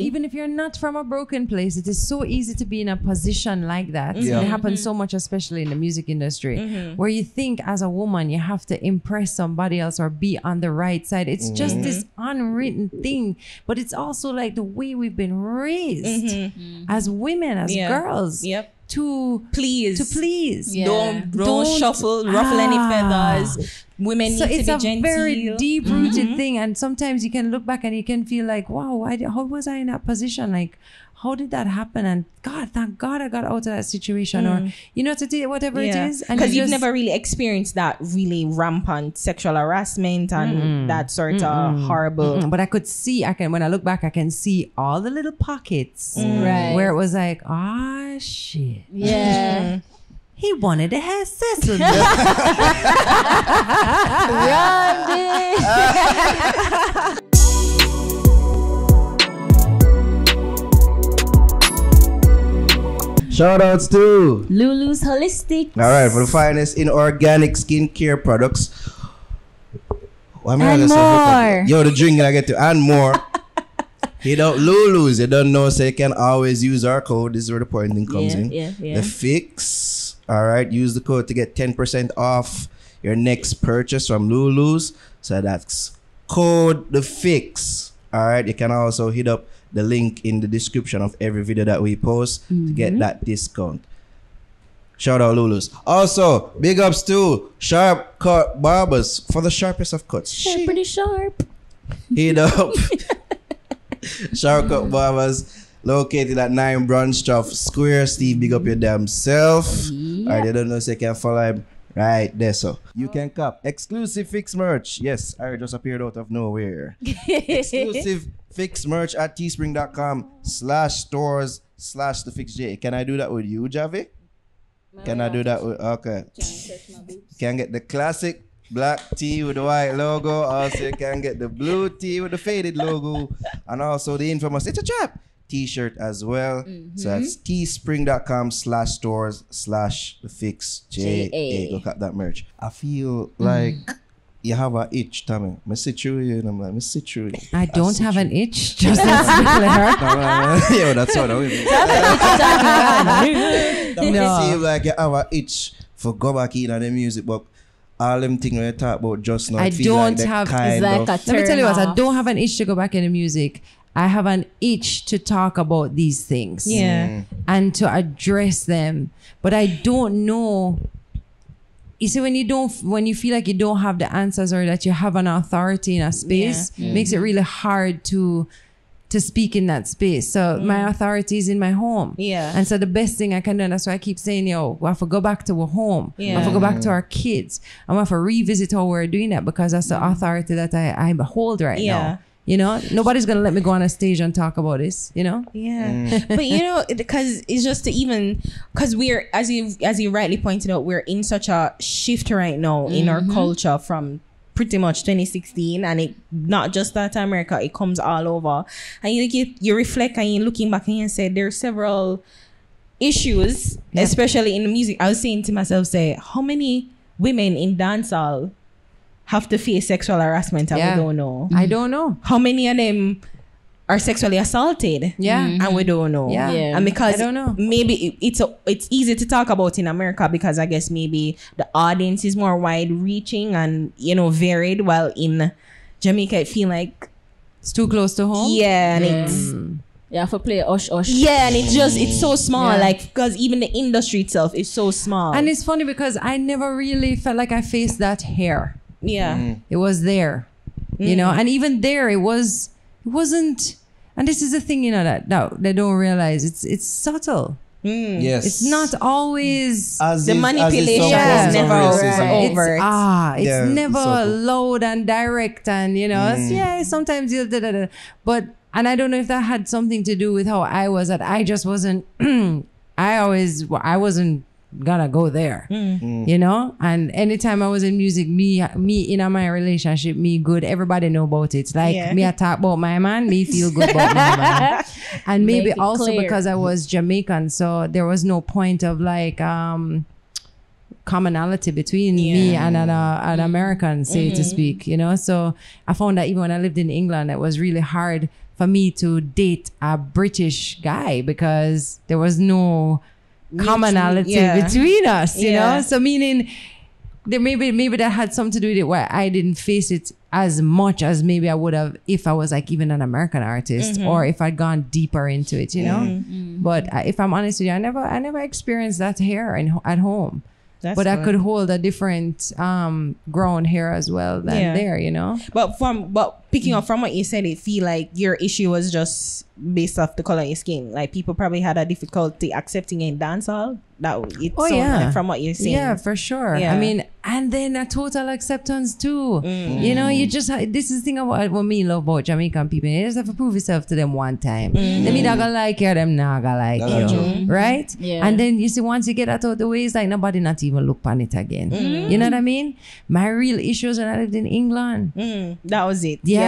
Even if you're not from a broken place, it is so easy to be in a position like that. Yeah. It happens mm-hmm. so much, especially in the music industry, mm-hmm. where you think as a woman you have to impress somebody else or be on the right side. It's just this mm-hmm. unwritten thing, but it's also like the way we've been raised as women, as Yeah. girls, Yep. To Please. to please. Yeah. Don't, don't, Don't- shuffle, ruffle any Ah. feathers. Women so need it's to a be gentle. very deep rooted thing and sometimes you can look back and you can feel like wow why how was i in that position like how did that happen? And god thank god i got out of that situation or you know to do whatever Yeah. it is Because you you've just- never really experienced that really rampant sexual harassment and that sort of horrible. Mm, but i could see i can when i look back i can see all the little pockets Right. where it was like ah shit. Yeah. he wanted to have sex with me. Shout outs to Lulu's Holistic. all right for the finest in organic skincare products. Why am I And gonna say hook up? more. Yo, the drink I get to and more. You don't Lulu's. You don't know, so you can always use our code. This is where the point thing comes Yeah, in. yeah, yeah. The fix. All right. Use the code to get 10% off your next purchase from Lulu's. So that's code the fix. All right. You can also hit up the link in the description of every video that we post to mm-hmm. get that discount. Shout out Lulu's. Also, big ups to Sharp Cut Barbers for the sharpest of cuts. They're pretty sharp. Hit up Sharp Cut Barbers located at 9 Brunstruff Square. Steve, big up your damn self. You don't know, so you can follow him right there. So you can cop exclusive fix merch. Yes, I just appeared out of nowhere. exclusive fix merch at teespring.com slash stores slash the fix J. Can I do that with you, Javi? Can I do that with okay? Can get the classic black tee with the white logo. Also, you can get the blue tee with the faded logo, and also the infamous "It's a Trap" T-shirt as well. So that's teespring.com slash stores slash the fix J A. Go cut that merch. I feel like you have a itch, Tami. I sit through you, and I'm like, I sit through you. i don't sit have through an itch just let's be clear No, no, no. Yo, that's what I mean. That No. seem like you have an itch for go back in on the music, but all them things when you talk about just now, I feel don't they have- kind It's like of, a Let me tell you what, I don't have an itch to go back in the music. I have an itch to talk about these things Yeah. Mm. and to address them. But I don't know. You see, when you don't, when you feel like you don't have the answers or that you have an authority in a space, makes it really hard to to speak in that space. So mm. my authority is in my home. Yeah. And so the best thing I can do, and that's why I keep saying, yo, we have to go back to our home. We have to go back to our kids. And we have to revisit how we're doing that because that's the mm. authority that I, I hold right Yeah. now. You know, nobody's gonna let me go on a stage and talk about this. You know, Yeah, mm. but you know, because it's just to even because we're as you as you rightly pointed out, we're in such a shift right now in our mm-hmm. culture from pretty much 2016, and it not just that America, it comes all over, and you you, you reflect and you looking back and you say there are several issues, especially in the music. I was saying to myself, say how many women in dancehall have to face sexual harassment and Yeah. we don't know I don't know. how many of them are sexually assaulted Yeah. and we don't know Yeah. Yeah. and because I don't know. maybe it- it's a, it's easy to talk about in america because i guess maybe the audience is more wide reaching and you know varied while in jamaica i feel like It's too close to home. yeah and it's You have to play osh osh. yeah and it's just it's so small Yeah. like because even the industry itself is so small And it's funny because I never really felt like I faced that hair. Yeah mm. It was there, you know, mm. and even there, it was, it wasn't. And this is the thing, you know, that no, they don't realize it's it's subtle. Mm. yes. It's not always. as the is- manipulation some Yeah. is never racism. right. Ah, it's, over it. ah, it's Yeah, never subtle. loud and direct, and you know, it's- yeah, sometimes you da, da, da. but and I don't know if that had something to do with how I was. That I just wasn't. I always, I wasn't gonna go there, you know. And anytime I was in music, me, me in a my relationship, me good. Everybody know about it. Like Yeah. me, I talk about my man, me feel good about my man. And maybe also clear. because I was Jamaican, so there was no point of like um commonality between me and an, uh, an American, say to speak, you know. So I found that even when I lived in England, it was really hard for me to date a British guy because there was no commonality yeah. between us, you Yeah. know? So meaning there maybe maybe that had something to do with it where I didn't face it as much as maybe I would have if I was like even an American artist Mm-hmm. or if I'd gone deeper into it, you know. But I, if I'm honest with you, I never I never experienced that here in, at home. That's but I could hold a different um ground here as well than Yeah. there, you know. But from but picking up mm-hmm. from what you said, it feel like your issue was just based off the color of your skin. Like people probably had a difficulty accepting in dancehall. That it Oh, yeah. like from what you're saying. Yeah, for sure. Yeah. I mean, and then a total acceptance too. Mm. You know, you just this is the thing about what me love about Jamaican people. You just have to prove yourself to them one time. Mm. Them either gonna like you, them not gonna like That's you, true. right? Yeah. And then you see once you get that out of the way, it's like nobody not even look on it again. Mm. You know what I mean? My real issues when I lived in England. Mm, that was it. Yeah,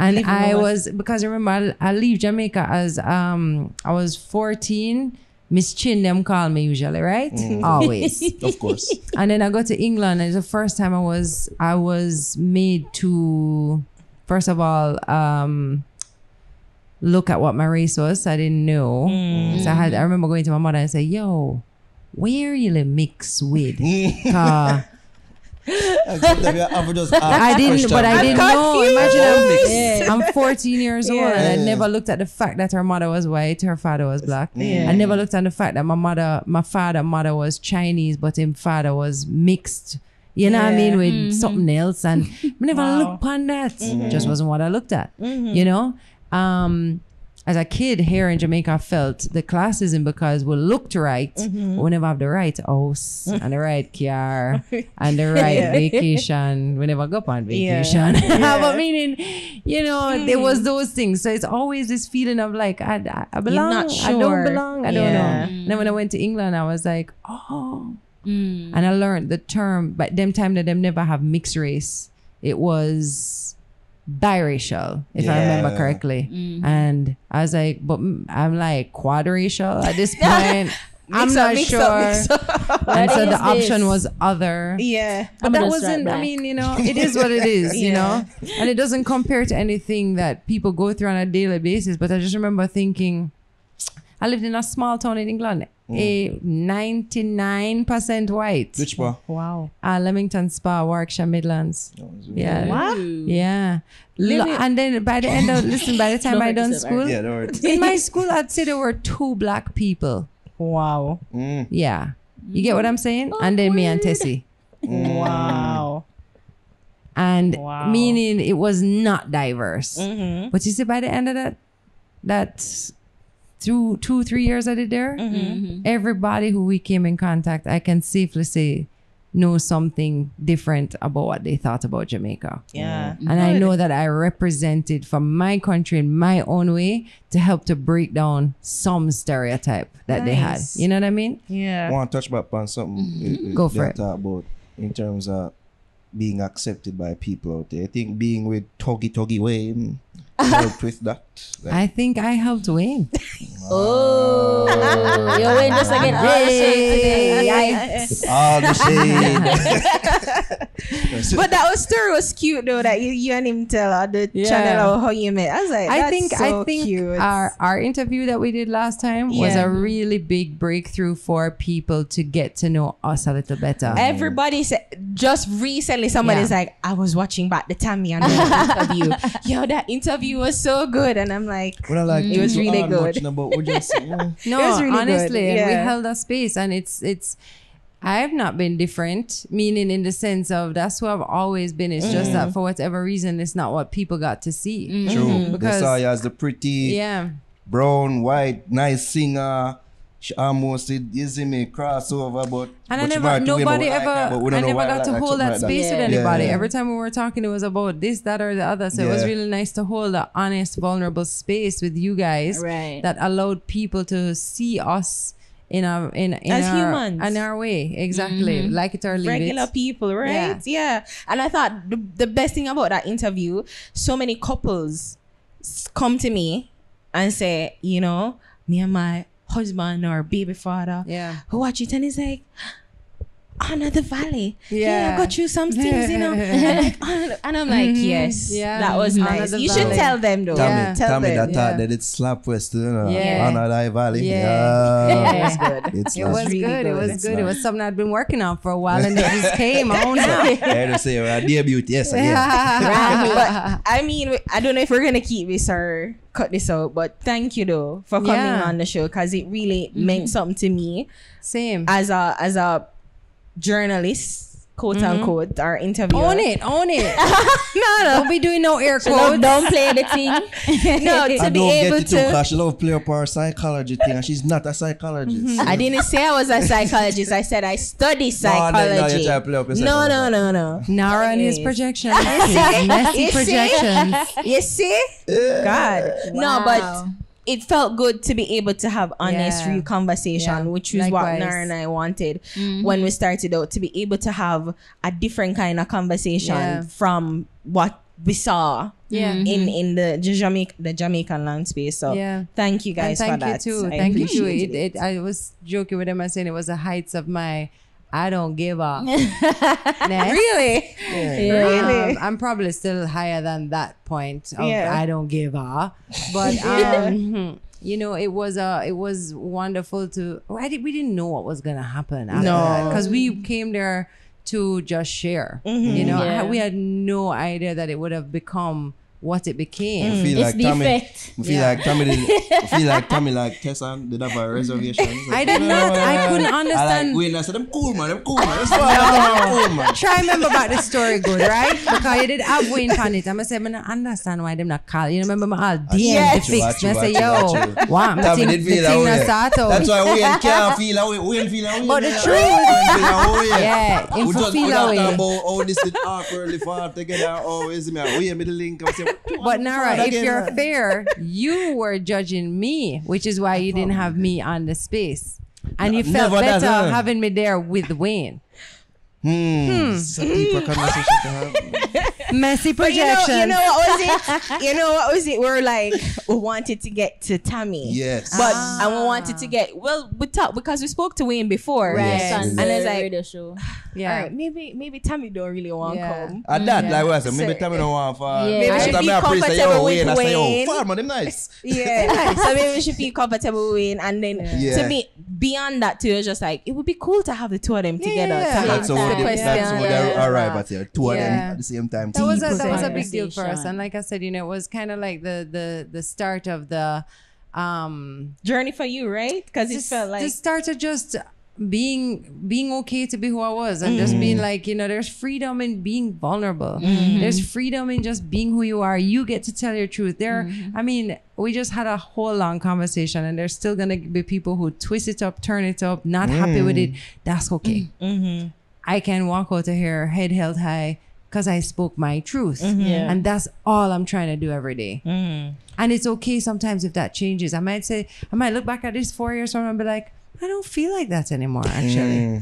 and believe I it was because remember I, I leave Jamaica as um I was fourteen. Miss Chin them call me usually, right? Always. Of course. and then I got to England. And it's the first time I was I was made to first of all um look at what my race was. I didn't know. So I had I remember going to my mother and say, "Yo, where you li mix with?" 'Cause And sometimes you have to just I didn't, but I didn't know. Imagine. I'm, I'm 14 years old and I never looked at the fact that her mother was white, her father was black. Yeah. I never looked at the fact that my mother, my father, mother was Chinese, but his father was mixed. You know what I mean with mm-hmm. something else, and I never Wow. looked upon that. Just wasn't what I looked at. You know, um, as a kid here in Jamaica, I felt the classism because we looked right, but we never have the right house and the right car and the right Yeah. vacation. We never go on vacation. Yeah. but meaning, you know, there was those things. So it's always this feeling of like I, I, I belong, not I don't belong, I don't Yeah. know. And then when I went to England, I was like, oh, Mm. and I learned the term. But them time that them never have mixed race. It was biracial, if I remember Yeah. correctly. And I was like, but mm, I'm like quadracial at this point. I'm Mix up, not mix sure. up, mix up. and so the is option was other. Yeah. But I'm that wasn't, I mean, you know, it is what it is, you know? And it doesn't compare to anything that people go through on a daily basis. But I just remember thinking, I lived in a small town in England, a 99% white. Which one? Wow. uh, Leamington Spa, Warwickshire Midlands. Yeah. What? Yeah. Lo- and then by the end of, listen, by the time Don't I done school, Yeah, don't worry. in my school, I'd say there were two black people. Wow. Mm. Yeah. You get what I'm saying? And then me and Tessie. Wow. and Wow. meaning it was not diverse. Mm-hmm. But you see, by the end of that, that two, two, three years I did there, Mm-hmm. everybody who we came in contact, I can safely say, know something different about what they thought about Jamaica. Yeah. And I know that I represented from my country in my own way to help to break down some stereotype that they had. You know what I mean? Yeah. I Yeah. want to touch back on something. uh, Go for it. About in terms of being accepted by people out there. I think being with Tuggy Tuggy Wayne helped with that. Like, I think I helped Wayne. Oh, you're winning just again. Oh, all ah, the shade today. Yikes. all the shade. But that was story was cute though that you, you and him tell on the Yeah. channel how you met. I was like, I think so I think cute. our our interview that we did last time was a really big breakthrough for people to get to know us a little better. Everybody said just recently somebody's Yeah. like, I was watching back the Tami and interview. Yo, that interview was so good. And I'm like, When I like It was really good. watching About, we just, yeah. No, It was really good, honestly, we held a space, and it's it's. I've not been different, meaning in the sense of that's who I've always been. It's just Mm. that for whatever reason, it's not what people got to see. True. they Mm-hmm. Because- saw you as the pretty, Yeah, brown, white, nice singer. She almost did you see me crossover, but and I never, married to him, nobody ever, we I never got like to hold that like space Yeah. with anybody. Yeah. Every time we were talking, it was about this, that, or the other. So it was really nice to hold an honest, vulnerable space with you guys Right. that allowed people to see us in our in, in As our, humans. in our way. Exactly, mm-hmm. like it or leave regular it. people, right? Yeah. And I thought the, the best thing about that interview, so many couples come to me and say, you know, me and my husband or baby father Yeah. who watch it and he's like, Honor the Valley. Yeah. I got you some things, you know. and, like, and I'm like, mm-hmm. yes, Yeah. that was Honor nice. the You should Valley. tell them though. Tami, Yeah. Tell Tami them. that thought Yeah. that it's slap west, you know. Yeah. Honor thy valley. Yeah. Yeah. It was good. It's It was really good. It was It's good. It was something I'd been working on for a while, and it just came on now. I had to say, uh, debut, yes, again. Um, but I mean, I don't know if we're gonna keep this or cut this out. But thank you though for coming Yeah. on the show because it really mm-hmm. meant something to me Same. as a as a journalist, quote unquote, or interviewer. Own it. Own it. No, no, Don't be doing no air So quotes. don't play the thing. no. To I be don't get it too to. because she love play up her psychology thing and she's not a psychologist. Mm-hmm. I didn't say I was a psychologist. I said I study psychology. no, you try to play up no, no, no, no. Nara and his Anyways. projections. His messy You see? projections. You see? God. No, but Wow. It felt good to be able to have honest, Yeah. real conversation, Yeah. which was what. Nara and I wanted mm-hmm. when we started out to be able to have a different kind of conversation Yeah. from what we saw Yeah. in mm-hmm. in the Jamaica the Jamaican land space. So Yeah. thank you And guys thank for you that. too. I thank you too. It, it, I was joking with him and saying it was the heights of my I don't give up. Really? Really? Um, I'm probably still higher than that point of Yeah. I don't give up. But um, you know, it was uh it was wonderful to I did, we didn't know what was gonna happen. No. Because we came there to just share. You know, Yeah. we had no idea that it would have become what it became. I feel mm. It's like the Tami. effect. I feel Yeah. like Tami did. I feel like Tami like Tessan did have a reservation. Like, I did not. I couldn't I understand. like Wayne. I said, "Them cool man. Them cool man. That's why I'm cool man." Try remember about the story good, right? Because you did have Wayne pan it. I'm gonna say, I don't understand why them not call. You remember my all DM Yes. the fix. I you, say, watch you, yo, watch what? The thing, did the feel that thing way. that out. That's why Wayne can't feel away. Wayne feel away. But the man. truth- Wayne feel away. Yeah, him we for just feel we not away. talk about how this did awkwardly fall together. Oh, is me? Wayne me the link. I say, But Nara, if you're man. fair, you were judging me, which is why you didn't have me on the space. And you felt Never better huh? having me there with Wayne. Hmm. It's a deeper conversation to have. Messy But you know, projection. you know what was it? You know what was it? We're like we wanted to get to Tami. Yes. But Ah. and we wanted to get well, we talked because we spoke to Wayne before. Right. Yes, Yes. on And it's like- radio show. yeah. All right, maybe maybe Tami don't really want to Yeah. come. At that, Yeah. like what I said, maybe So- Tami don't want for. Yeah. Maybe she should feel comfortable yo, with Wayne. I say, yo, Wayne. farmer, them nice. Yeah. so maybe we should feel comfortable with Wayne. And then Yeah. to me, beyond that too, it's just like it would be cool to have the two of them together. yeah. To have That's the how Same they, time. that's how they Yeah. arrive at here. Two of them at the same time. that was a, that was a big deal for us and like i said you know it was kind of like the the the start of the um journey for you, right? Because it felt like the start of just being being okay to be who I was and just being mm. like you know there's freedom in being vulnerable. Mm. Mm-hmm. There's freedom in just being who you are. You get to tell your truth. There mm-hmm. I mean we just had a whole long conversation and there's still gonna be people who twist it up turn it up not happy with it. Mm. That's okay. Mm-hmm. I can walk out of here head held high because I spoke my truth. Yeah. and that's all I'm trying to do every day. And it's okay sometimes if that changes. I might say, I might look back at this four years from and be like, I don't feel like that anymore, actually.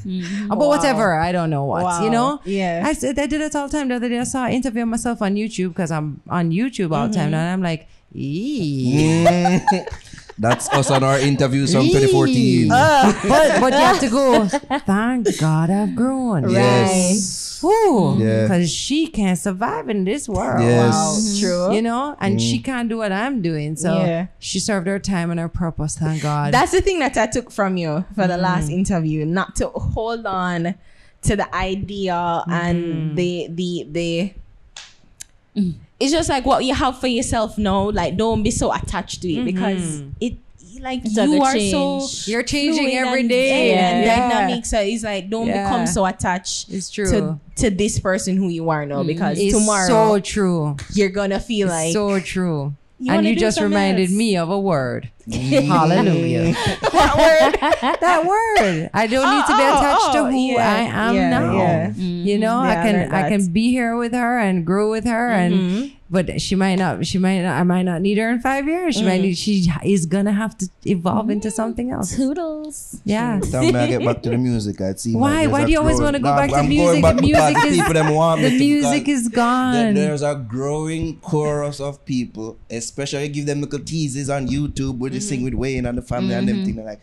Uh, But whatever, I don't know what, Wow. you know? Yeah. I said I did it all the time. The other day I saw an interview of myself on YouTube because I'm on YouTube all the time. Mm-hmm. And I'm like, eee. Mm. Mm. That's us on our interviews from 2014. but, but you have to go, thank God I've grown. yes. Whew. Yeah. Because she can't survive in this world. Yes. Wow, true. You know, and she can't do what I'm doing. So Yeah. she served her time and her purpose, thank God. That's the thing that I took from you for the Mm-hmm. last interview, not to hold on to the idea Mm-hmm. and the the the. It's just like what you have for yourself now. Like, don't be so attached to it mm-hmm. because it, like, It's you are change. so You're changing fluid every and- day. and Yeah. dynamic. So it's like, don't Yeah. become so attached. It's true. to to this person who you are now mm-hmm. because it's tomorrow so true. you're gonna feel like so true. You and you just reminded else. me of a word. Hallelujah. that word. that word. I don't need to be Oh, oh, attached to oh, who yeah, I am yeah, now. yeah. You know, Yeah, I I can learned I can be here with her and grow with her mm-hmm. and but she might not she might not I might not need her in five years. She might mm. need she is gonna have to evolve into mm. something else. Toodles. Yeah. Time I get back to the music, I'd see. Why? Why do you always wanna go back to music? The music is- people The music is gone. There's a growing chorus of people, especially give them little teases on YouTube where they Mm-hmm. sing with Wayne and the family and them thing. They're like,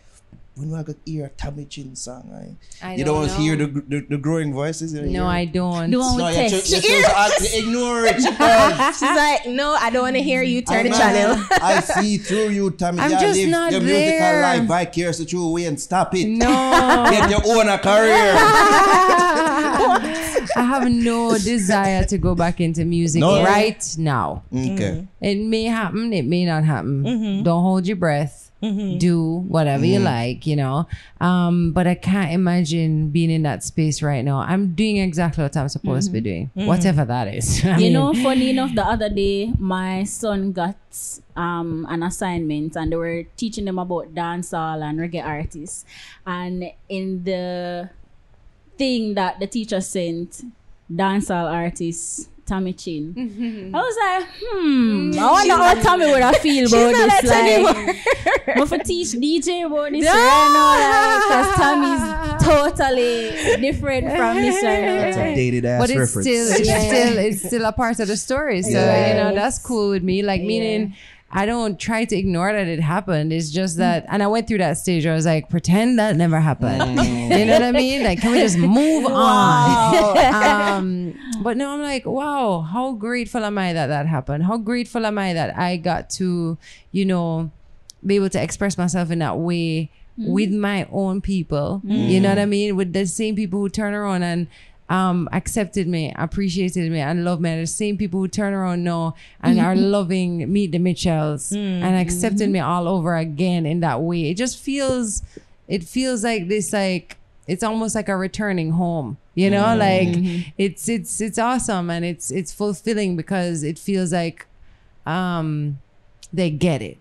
when we got hear a Tami Chin song, I, I you don't don't, hear the, the the growing voices. You don't No, I don't. The one No, with you test. just, you just ignore it. She's like, no, I don't want to hear you. Turn I'm the not- channel. I see through you, Tami. I'm you just live not your musical there. life vicariously through way and stop it. No. Get your own a career. I have no desire to go back into music No? right now. Okay. It may happen, it may not happen. Mm-hmm. Don't hold your breath. Mm-hmm. Do whatever you mm-hmm. like, you know. Um, but I can't imagine being in that space right now. I'm doing exactly what I'm supposed to be doing, whatever that is. I You mean, know, funny enough, the other day my son got um an assignment and they were teaching them about dancehall and reggae artists. And in the thing that the teacher sent, dancehall artist Tami Chin. I was like, hmm, I wonder how Tami would have feel about not this. that Like, but for teach DJ about this right now, because Tami's totally different from this right now. That's a Like, dated ass but it's reference. still it's Yeah. still it's still a part of the story. So Yeah. you know that's cool with me. Like meaning I don't try to ignore that it happened. It's just that, and I went through that stage where I was like, pretend that never happened. Mm. you know what I mean? Like, can we just move on? um, but no, I'm like, wow, how grateful am I that that happened? How grateful am I that I got to, you know, be able to express myself in that way mm. with my own people. Mm. You know what I mean? With the same people who turn around and um accepted me, appreciated me, and loved me. And the same people who turn around now and are loving Meet the Mitchells and hmm. accepted me all over again in that way. It just feels it feels like this like it's almost like a returning home. You know, hmm. like mm-hmm. it's it's it's awesome and it's it's fulfilling because it feels like um they get it.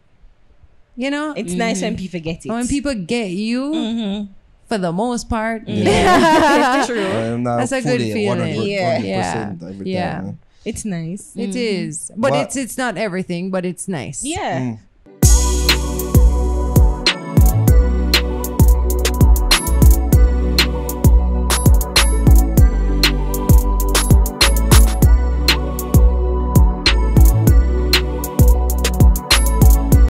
You know? It's nice when mm-hmm. people get it. when people get you mm-hmm. For the most part. Yeah. True. I'm not That's a good feeling. 100%, Yeah. 100% Yeah. every Yeah. time. It's nice. It is, But But- it's it's not everything, but it's nice. Yeah. Mm.